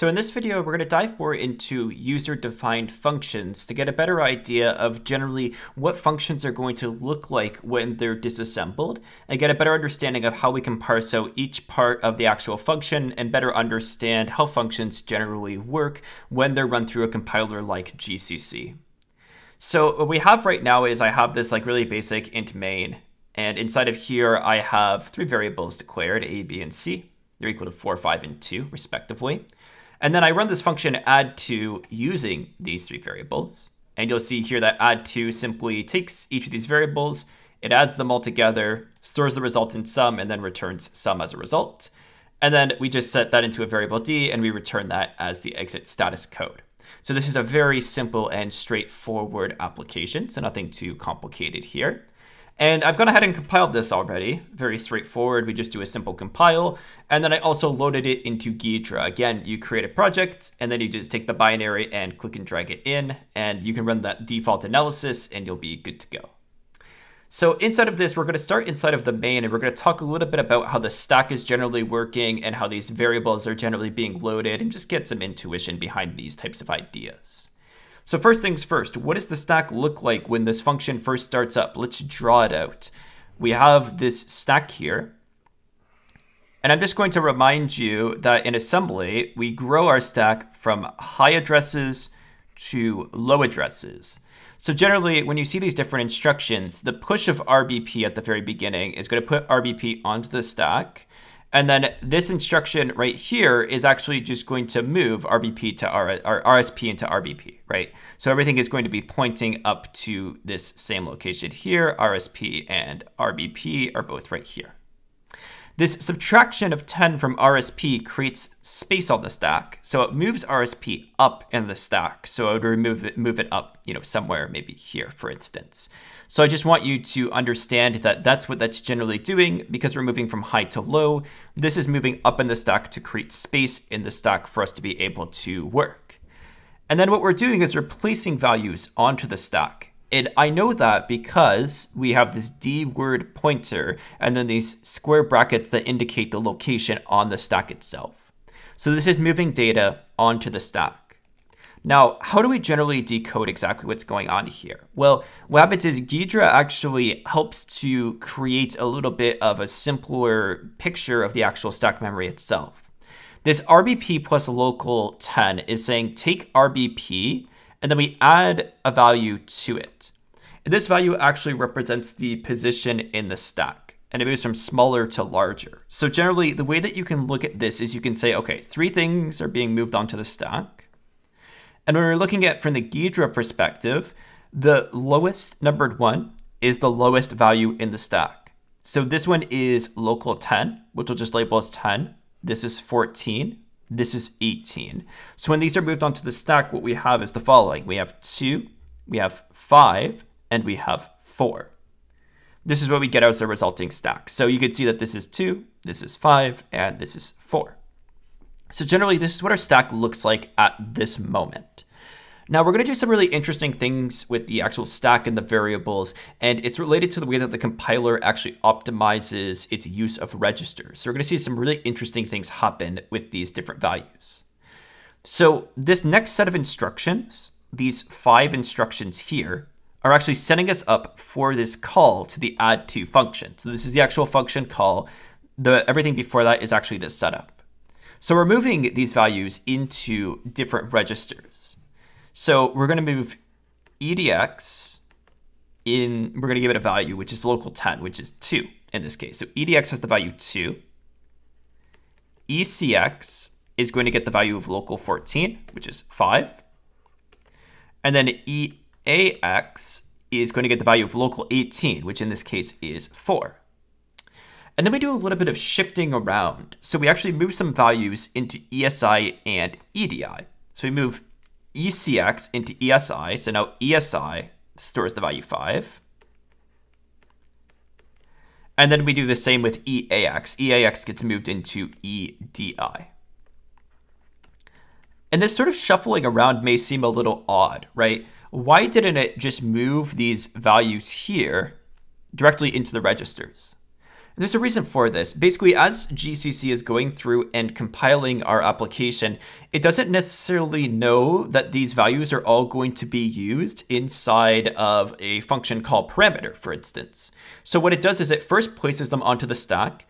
So in this video, we're going to dive more into user-defined functions to get a better idea of generally what functions are going to look like when they're disassembled and get a better understanding of how we can parse out each part of the actual function and better understand how functions generally work when they're run through a compiler like GCC. So what we have right now is I have this like really basic int main and inside of here I have three variables declared, a, b, and c. They're equal to 4, 5, and 2 respectively. And then I run this function add to using these three variables. And you'll see here that add to simply takes each of these variables, it adds them all together, stores the result in sum, and then returns sum as a result. And then we just set that into a variable d, and we return that as the exit status code. So this is a very simple and straightforward application, so nothing too complicated here. And I've gone ahead and compiled this already. Very straightforward. We just do a simple compile. And then I also loaded it into Ghidra. Again, you create a project and then you just take the binary and click and drag it in. And you can run that default analysis and you'll be good to go. So inside of this, we're going to start inside of the main and we're going to talk a little bit about how the stack is generally working and how these variables are generally being loaded and just get some intuition behind these types of ideas. So first things first, what does the stack look like when this function first starts up? Let's draw it out. We have this stack here. And I'm just going to remind you that in assembly, we grow our stack from high addresses to low addresses. So generally, when you see these different instructions, the push of RBP at the very beginning is going to put RBP onto the stack. And then this instruction right here is actually just going to move RBP to R RSP into RBP, right? So everything is going to be pointing up to this same location here. RSP and RBP are both right here. This subtraction of 10 from RSP creates space on the stack. So it moves RSP up in the stack. So it would remove it, move it up, you know, somewhere maybe here, for instance. So I just want you to understand that that's what that's generally doing because we're moving from high to low. This is moving up in the stack to create space in the stack for us to be able to work. And then what we're doing is replacing values onto the stack. And I know that because we have this D word pointer and then these square brackets that indicate the location on the stack itself. So this is moving data onto the stack. Now, how do we generally decode exactly what's going on here? Well, what happens is Ghidra actually helps to create a little bit of a simpler picture of the actual stack memory itself. This RBP plus local 10 is saying take RBP and then we add a value to it. And this value actually represents the position in the stack and it moves from smaller to larger. So generally the way that you can look at this is you can say, okay, three things are being moved onto the stack. And when we're looking at from the Ghidra perspective, the lowest numbered one is the lowest value in the stack. So this one is local 10, which we'll just label as 10. This is 14, this is 18. So when these are moved onto the stack, what we have is the following. We have 2, we have 5, and we have 4. This is what we get as a resulting stack. So you can see that this is 2, this is 5, and this is 4. So generally, this is what our stack looks like at this moment. Now we're going to do some really interesting things with the actual stack and the variables, and it's related to the way that the compiler actually optimizes its use of registers. So we're going to see some really interesting things happen with these different values. So this next set of instructions, these five instructions here, are actually setting us up for this call to the add to function. So this is the actual function call. The everything before that is actually the setup. So we're moving these values into different registers. So we're going to move EDX in, we're going to give it a value, which is local 10, which is 2 in this case. So EDX has the value 2. ECX is going to get the value of local 14, which is 5. And then EAX is going to get the value of local 18, which in this case is 4. And then we do a little bit of shifting around. So we actually move some values into ESI and EDI. So we move ECX into ESI. So now ESI stores the value 5. And then we do the same with EAX. EAX gets moved into EDI. And this sort of shuffling around may seem a little odd, right? Why didn't it just move these values here directly into the registers? There's a reason for this. Basically, as GCC is going through and compiling our application, it doesn't necessarily know that these values are all going to be used inside of a function called parameter, for instance. So what it does is it first places them onto the stack,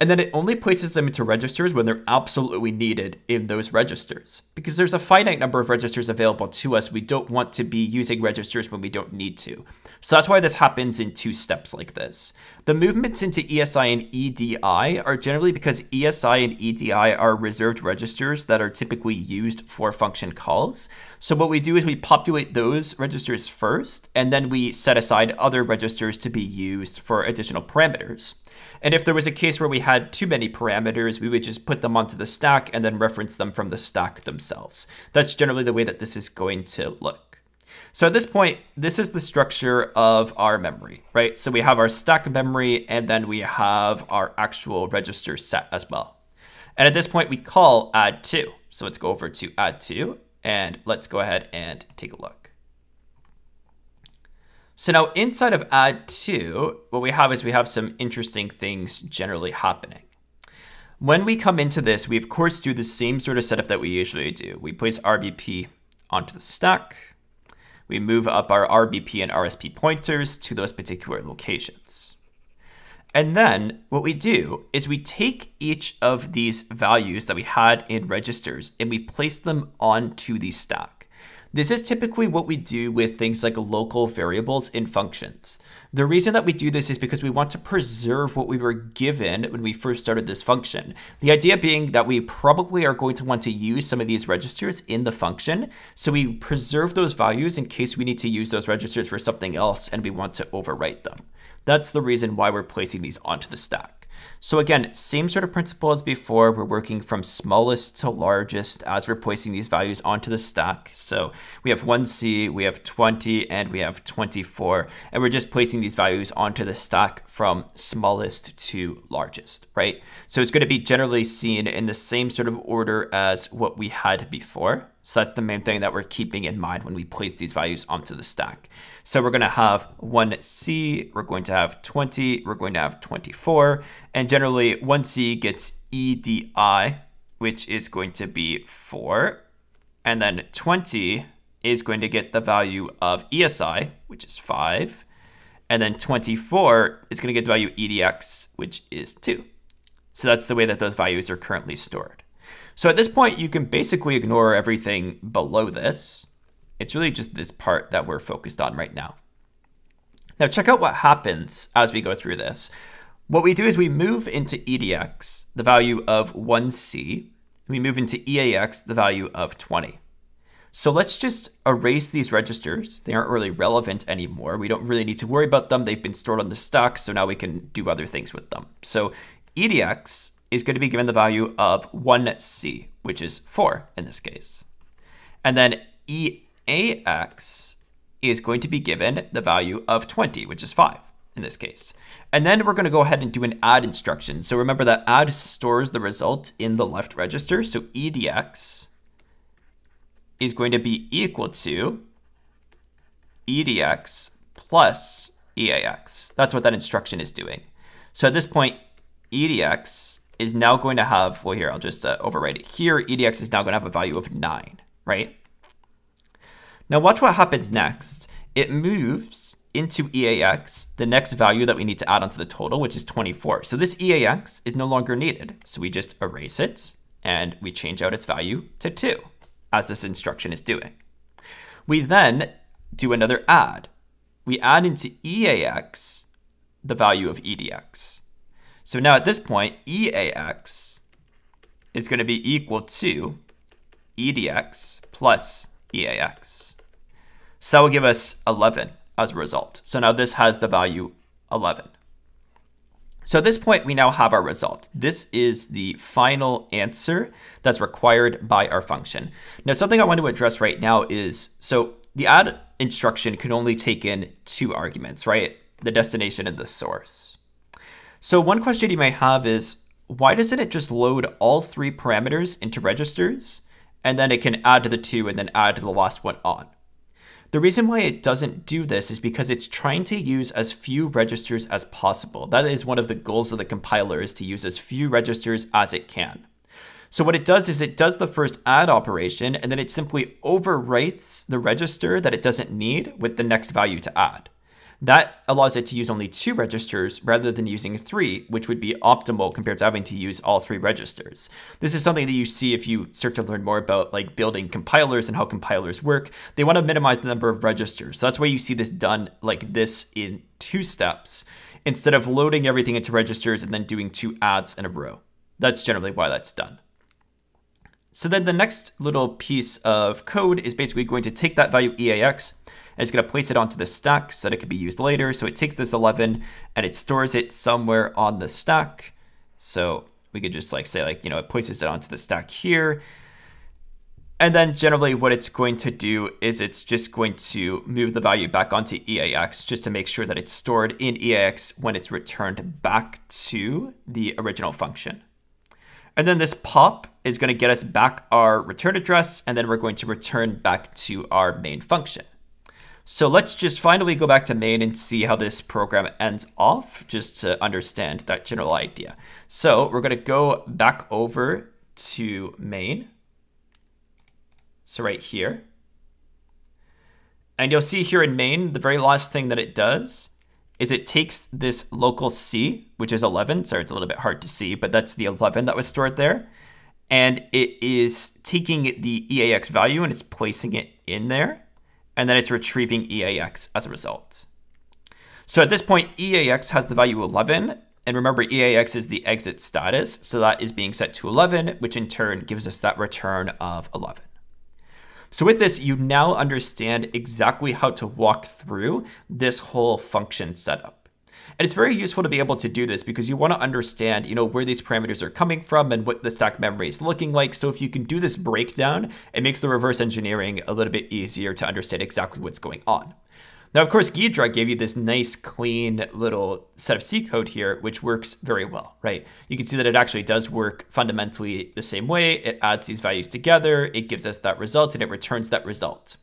and then it only places them into registers when they're absolutely needed in those registers. Because there's a finite number of registers available to us, we don't want to be using registers when we don't need to. So that's why this happens in two steps like this. The movements into ESI and EDI are generally because ESI and EDI are reserved registers that are typically used for function calls. So what we do is we populate those registers first, and then we set aside other registers to be used for additional parameters. And if there was a case where we had too many parameters, we would just put them onto the stack and then reference them from the stack themselves. That's generally the way that this is going to look. So at this point, this is the structure of our memory, right? So we have our stack memory and then we have our actual register set as well. And at this point, we call add2. So let's go over to add2, and let's go ahead and take a look. So now inside of add to, what we have is we have some interesting things generally happening. When we come into this, we of course do the same sort of setup that we usually do. We place RBP onto the stack. We move up our RBP and RSP pointers to those particular locations. And then what we do is we take each of these values that we had in registers and we place them onto the stack. This is typically what we do with things like local variables in functions. The reason that we do this is because we want to preserve what we were given when we first started this function. The idea being that we probably are going to want to use some of these registers in the function, so we preserve those values in case we need to use those registers for something else and we want to overwrite them. That's the reason why we're placing these onto the stack. So again, same sort of principle as before. We're working from smallest to largest as we're placing these values onto the stack. So we have 1C, we have 20, and we have 24. And we're just placing these values onto the stack from smallest to largest, right? So it's going to be generally seen in the same sort of order as what we had before. So that's the main thing that we're keeping in mind when we place these values onto the stack. So we're going to have 1C, we're going to have 20, we're going to have 24, and generally 1C gets EDI, which is going to be 4, and then 20 is going to get the value of ESI, which is 5, and then 24 is going to get the value EDX, which is 2. So that's the way that those values are currently stored. So at this point, you can basically ignore everything below this. It's really just this part that we're focused on right now. Now check out what happens as we go through this. What we do is we move into EDX, the value of 1C. We move into EAX, the value of 20. So let's just erase these registers. They aren't really relevant anymore. We don't really need to worry about them. They've been stored on the stack, so now we can do other things with them. So EDX is going to be given the value of 1c, which is 4 in this case. And then EAX is going to be given the value of 20, which is 5 in this case. And then we're going to go ahead and do an add instruction. So remember that add stores the result in the left register. So EDX is going to be equal to EDX plus EAX. That's what that instruction is doing. So at this point, EDX is now going to have, well here, I'll just uh, overwrite it. Here, EDX is now going to have a value of 9, right? Now watch what happens next. It moves into EAX the next value that we need to add onto the total, which is 24. So this EAX is no longer needed. So we just erase it and we change out its value to 2, as this instruction is doing. We then do another add. We add into EAX the value of EDX. So now at this point, EAX is going to be equal to EDX plus EAX. So that will give us 11 as a result. So now this has the value 11. So at this point, we now have our result. This is the final answer that's required by our function. Now, something I want to address right now is, so the add instruction can only take in two arguments, right? The destination and the source. So one question you may have is, why doesn't it just load all three parameters into registers, and then it can add to the two and then add to the last one on? The reason why it doesn't do this is because it's trying to use as few registers as possible. That is one of the goals of the compiler is to use as few registers as it can. So what it does is it does the first add operation and then it simply overwrites the register that it doesn't need with the next value to add. That allows it to use only two registers rather than using three, which would be optimal compared to having to use all three registers. This is something that you see if you start to learn more about like building compilers and how compilers work. They want to minimize the number of registers. So that's why you see this done like this in two steps instead of loading everything into registers and then doing two adds in a row. That's generally why that's done. So then the next little piece of code is basically going to take that value EAX it's going to place it onto the stack so that it can be used later. So it takes this 11 and it stores it somewhere on the stack. So we could just like say like, you know, it places it onto the stack here. And then generally what it's going to do is it's just going to move the value back onto EAX just to make sure that it's stored in EAX when it's returned back to the original function. And then this pop is going to get us back our return address, and then we're going to return back to our main function. So let's just finally go back to main and see how this program ends off, just to understand that general idea. So we're going to go back over to main. So right here. And you'll see here in main, the very last thing that it does is it takes this local C, which is 11. Sorry, it's a little bit hard to see, but that's the 11 that was stored there. And it is taking the EAX value and it's placing it in there and then it's retrieving EAX as a result. So at this point, EAX has the value 11, and remember EAX is the exit status, so that is being set to 11, which in turn gives us that return of 11. So with this, you now understand exactly how to walk through this whole function setup. And it's very useful to be able to do this because you want to understand, you know, where these parameters are coming from and what the stack memory is looking like. So if you can do this breakdown, it makes the reverse engineering a little bit easier to understand exactly what's going on. Now, of course, Ghidra gave you this nice, clean little set of C code here, which works very well, right? You can see that it actually does work fundamentally the same way. It adds these values together, it gives us that result, and it returns that result.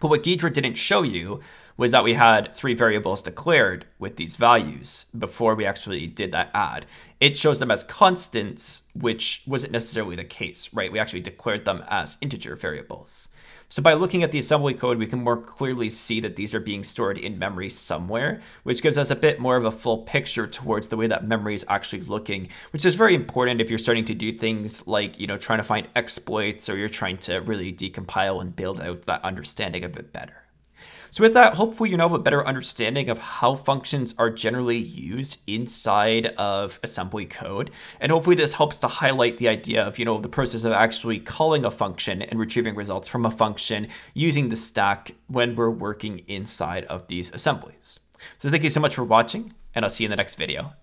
But what Ghidra didn't show you was that we had three variables declared with these values before we actually did that add. It shows them as constants, which wasn't necessarily the case, right? We actually declared them as integer variables. So by looking at the assembly code, we can more clearly see that these are being stored in memory somewhere, which gives us a bit more of a full picture towards the way that memory is actually looking, which is very important if you're starting to do things like, you know, trying to find exploits or you're trying to really decompile and build out that understanding a bit better. So with that, hopefully you now have a better understanding of how functions are generally used inside of assembly code. And hopefully this helps to highlight the idea of, you know, the process of actually calling a function and retrieving results from a function using the stack when we're working inside of these assemblies. So thank you so much for watching, and I'll see you in the next video.